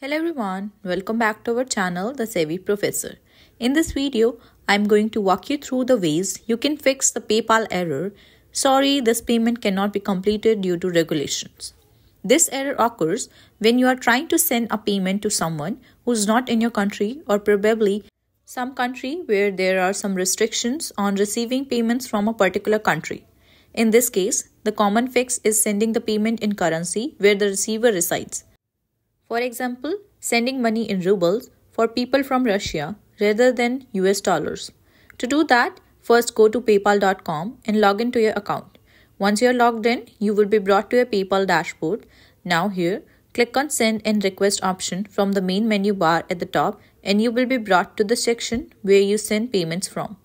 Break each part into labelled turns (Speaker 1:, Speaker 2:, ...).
Speaker 1: Hello everyone, welcome back to our channel The Savvy Professor. In this video, I'm going to walk you through the ways you can fix the PayPal error. Sorry, this payment cannot be completed due to regulations. This error occurs when you are trying to send a payment to someone who's not in your country or probably some country where there are some restrictions on receiving payments from a particular country. In this case, the common fix is sending the payment in currency where the receiver resides. For example, sending money in rubles for people from Russia rather than US dollars. To do that, first go to paypal.com and log into your account. Once you're logged in, you will be brought to a PayPal dashboard. Now here, click on send and request option from the main menu bar at the top and you will be brought to the section where you send payments from.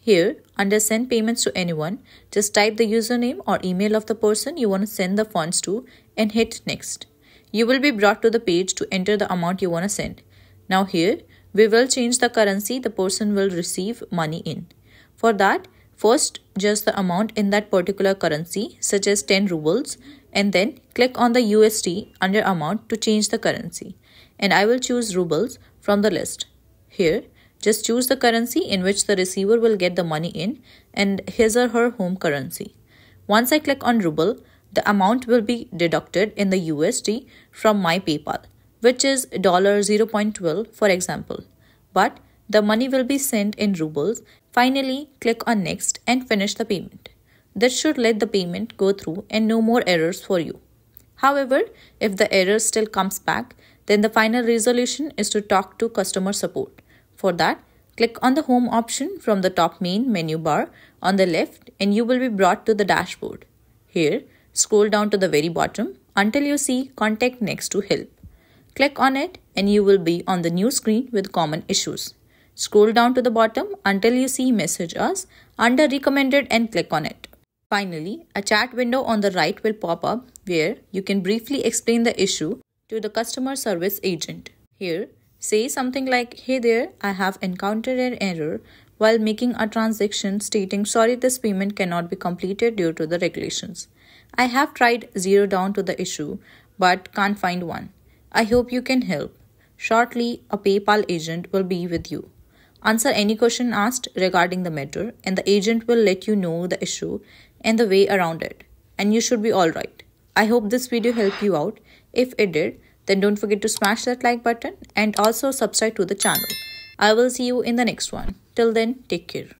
Speaker 1: Here, under send payments to anyone, just type the username or email of the person you want to send the funds to and hit next. You will be brought to the page to enter the amount you want to send. Now here, we will change the currency the person will receive money in. For that, first just the amount in that particular currency such as 10 rubles and then click on the USD under amount to change the currency. And I will choose rubles from the list. Here, just choose the currency in which the receiver will get the money in and his or her home currency. Once I click on ruble, the amount will be deducted in the USD from my PayPal, which is $0.12 for example. But the money will be sent in rubles. Finally, click on next and finish the payment. This should let the payment go through and no more errors for you. However, if the error still comes back, then the final resolution is to talk to customer support. For that, click on the home option from the top main menu bar on the left and you will be brought to the dashboard. Here, Scroll down to the very bottom until you see Contact next to Help. Click on it and you will be on the new screen with common issues. Scroll down to the bottom until you see Message Us under Recommended and click on it. Finally, a chat window on the right will pop up where you can briefly explain the issue to the customer service agent. Here, say something like, Hey there, I have encountered an error while making a transaction stating sorry this payment cannot be completed due to the regulations. I have tried zero down to the issue but can't find one. I hope you can help. Shortly, a PayPal agent will be with you. Answer any question asked regarding the matter, and the agent will let you know the issue and the way around it. And you should be alright. I hope this video helped you out. If it did, then don't forget to smash that like button and also subscribe to the channel. I will see you in the next one. Till then, take care.